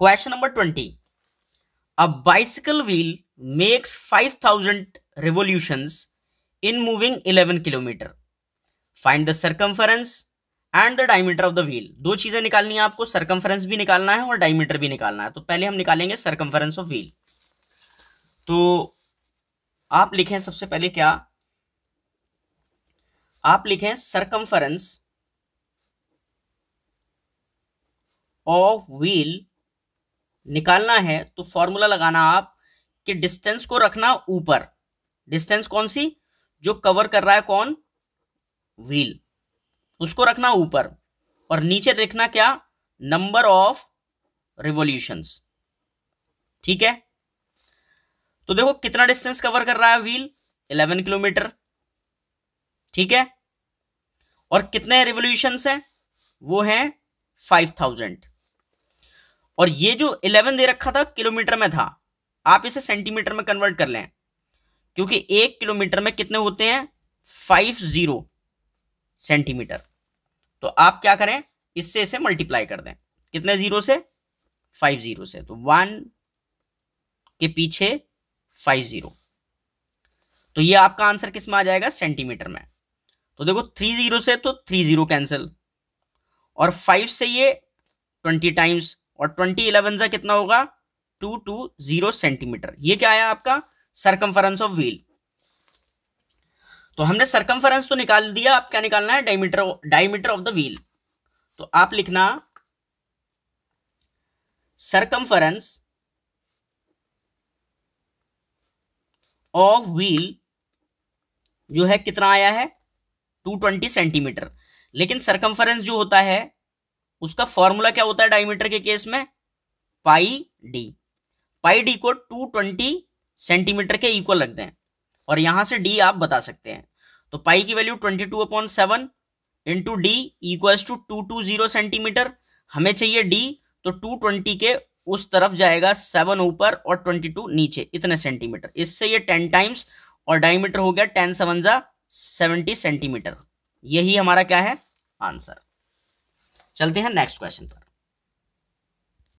Question number twenty a bicycle wheel makes five thousand revolutions in moving 11 kilometre find the circumference and the diameter of the wheel दो चीज़ें निकालनी है आपको circumference भी निकालना है और डायमीटर भी निकालना है। तो पहले हम निकालेंगे सर्कमफरेंस ऑफ़ व्हील तो आप लिखें सबसे पहले क्या? आप लिखें सर्कमफरेंस ऑफ़ व्हील निकालना है तो फॉर्मूला लगाना आप कि डिस्टेंस को रखना ऊपर। डिस्टेंस कौन सी? जो कवर कर रहा है कौन? व्हील उसको रखना ऊपर। और नीचे देखना क्या? नंबर ऑफ़ रिवोल्यूशंस ठीक है? तो देखो कितना डिस्टेंस कवर कर रहा है व्हील 11 किलोमीटर ठीक है? और कितने रिवोल्यूशंस हैं? वो हैं 5000 और ये जो 11 दे रखा था किलोमीटर में था, आप इसे सेंटीमीटर में कन्वर्ट कर लें। क्योंकि एक किलोमीटर में कितने होते हैं? फाइव ज़ीरो सेंटीमीटर तो आप क्या करें? इससे इसे मल्टीप्लाई कर दें। कितने ज़ीरो से? फाइव ज़ीरो से। तो वन के पीछे फाइव ज़ीरो तो ये आपका आंसर किसमें आ जाएगा? सेंटीमीटर में। तो देखो थ्री ज़ीरो से तो थ्री ज़ीरो कैंसिल और फाइव से ये ट्वेंटी टाइम्स और ट्वेंटी इलेवन से कितना होगा? Two two zero centimetre. ये क्या आया आपका? सरकमफरेंस ऑफ़ व्हील तो हमने सरकमफरेंस तो निकाल दिया आप क्या निकालना है? Diameter diameter of the wheel तो आप लिखना सरकमफरेंस ऑफ़ व्हील जो है कितना आया है? 220 सेंटीमीटर। लेकिन सरकमफरेंस जो होता है उसका फॉर्मूला क्या होता है डायमीटर के केस में? पाई डी पाई डी को 220 सेंटीमीटर के इक्वल रख दें। और यहाँ से डी आप बता सकते हैं। तो पाई की value twenty two upon seven into D equals to two two zero centimetre हमें चाहिए डी तो टू ट्वेंटी के उस तरफ़ जाएगा सेवन ऊपर और ट्वेंटी टू नीचे, इतने सेंटीमीटर इससे ये टेन टाइम्स और डायमीटर हो गया टेन सेवन जा सेवेंटी सेंटीमीटर यही हमारा क्या है? आंसर चलते हैं नेक्स्ट क्वेश्चन पर।